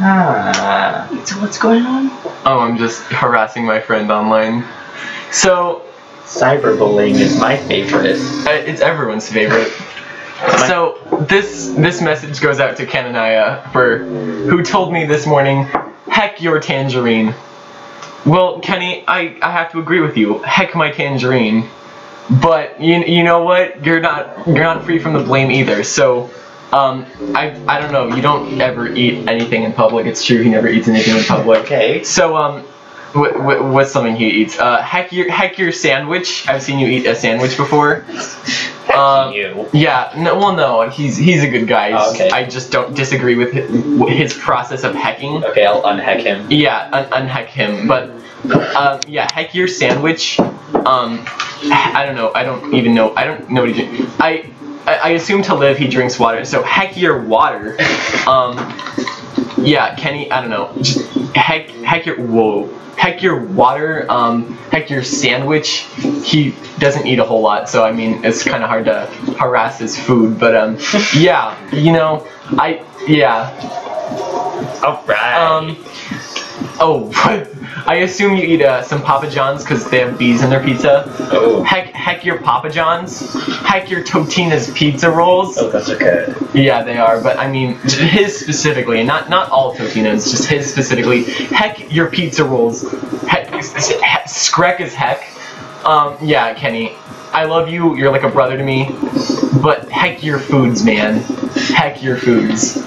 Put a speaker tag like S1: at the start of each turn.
S1: Ah.
S2: So what's going on?
S3: Oh, I'm just harassing my friend online. So,
S1: Cyberbullying is my favorite.
S3: it's everyone's favorite. So this this message goes out to Kananaya for who told me this morning, heck your tangerine. Well, Kenny, I, I have to agree with you. Heck my tangerine. But you, you know what? You're not you're not free from the blame either. So um I I don't know. You don't ever eat anything in public. It's true. He never eats anything in public.
S1: Okay.
S3: So um, what, what, what's something he eats? Uh, heck your heck your sandwich. I've seen you eat a sandwich before.
S1: Heck
S3: Um,
S1: you.
S3: Yeah. No, well, no. He's he's a good guy.
S1: Oh, okay.
S3: I just don't disagree with his, his process of hecking.
S1: Okay, I'll unheck him.
S3: Yeah, un- unheck him. But um, yeah, heck your sandwich. Um, I don't know. I don't even know. I don't know what he. I, I I assume to live he drinks water. So heck your water. Um, yeah, Kenny. I don't know. Just heck heck your whoa. Heck your water. Um, heck your sandwich. He doesn't eat a whole lot, so I mean it's kind of hard to harass his food. But um, yeah, you know, I yeah.
S1: Alright.
S3: Um. Oh, I assume you eat uh, some Papa John's because they have bees in their pizza.
S1: oh.
S3: Heck, heck your Papa John's. Heck your Totino's pizza rolls.
S1: Oh, are good.
S3: Yeah, they are. But I mean, his specifically, not not all Totino's, just his specifically. Heck your pizza rolls. Heck, screck as heck. Um, yeah, Kenny. I love you. You're like a brother to me. But heck your foods, man. Heck your foods.